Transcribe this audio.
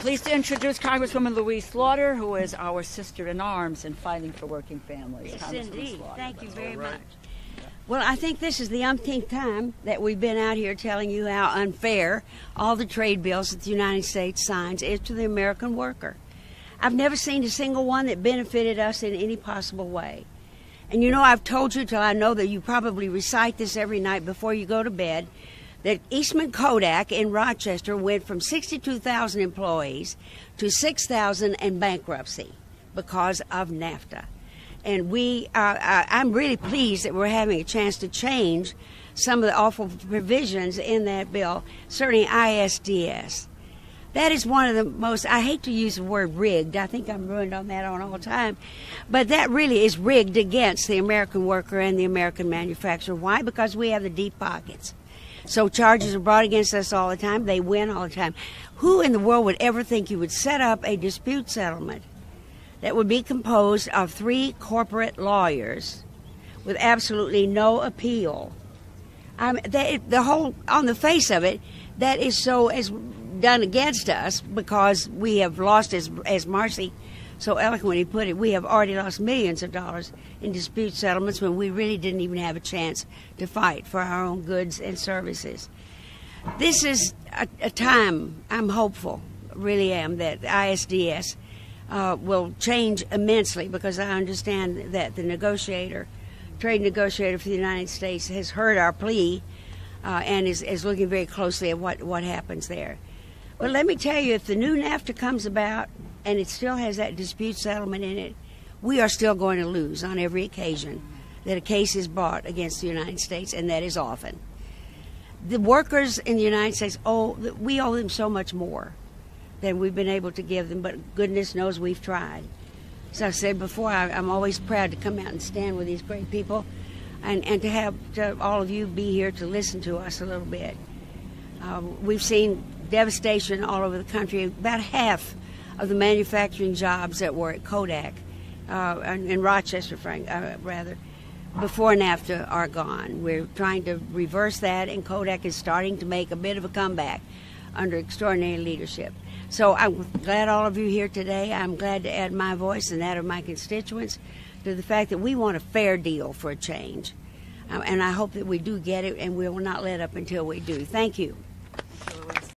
Pleased to introduce Congresswoman Louise Slaughter, who is our sister in arms in fighting for working families. Yes, indeed. Slaughter. Thank you very much. Well, I think this is the umpteenth time that we've been out here telling you how unfair all the trade bills that the United States signs is to the American worker. I've never seen a single one that benefited us in any possible way. And you know, I've told you till I know that you probably recite this every night before you go to bed that Eastman Kodak in Rochester went from 62,000 employees to 6,000 in bankruptcy because of NAFTA. And we, uh, uh, I'm really pleased that we're having a chance to change some of the awful provisions in that bill, certainly ISDS. That is one of the most, I hate to use the word rigged. I think I'm ruined on that on all the time. But that really is rigged against the American worker and the American manufacturer. Why? Because we have the deep pockets. So charges are brought against us all the time. They win all the time. Who in the world would ever think you would set up a dispute settlement that would be composed of three corporate lawyers with absolutely no appeal? They, the whole, on the face of it, that is so as done against us because we have lost, as as Marcy so eloquently put it, we have already lost millions of dollars in dispute settlements when we really didn't even have a chance to fight for our own goods and services. This is a, a time I'm hopeful, really am, that ISDS uh, will change immensely because I understand that the negotiator, trade negotiator for the United States, has heard our plea uh, and is, is looking very closely at what, what happens there. But let me tell you, if the new NAFTA comes about and it still has that dispute settlement in it, we are still going to lose on every occasion that a case is brought against the United States, and that is often. The workers in the United States, oh, we owe them so much more than we've been able to give them, but goodness knows we've tried. As I said before, I, am always proud to come out and stand with these great people and, and to have to all of you be here to listen to us a little bit. Uh, we've seen devastation all over the country. About half of the manufacturing jobs that were at Kodak uh, in Rochester, Frank, uh, rather, before NAFTA are gone. We're trying to reverse that, and Kodak is starting to make a bit of a comeback under extraordinary leadership. So I'm glad all of you here today. I'm glad to add my voice and that of my constituents to the fact that we want a fair deal for a change. Uh, and I hope that we do get it, and we will not let up until we do. Thank you.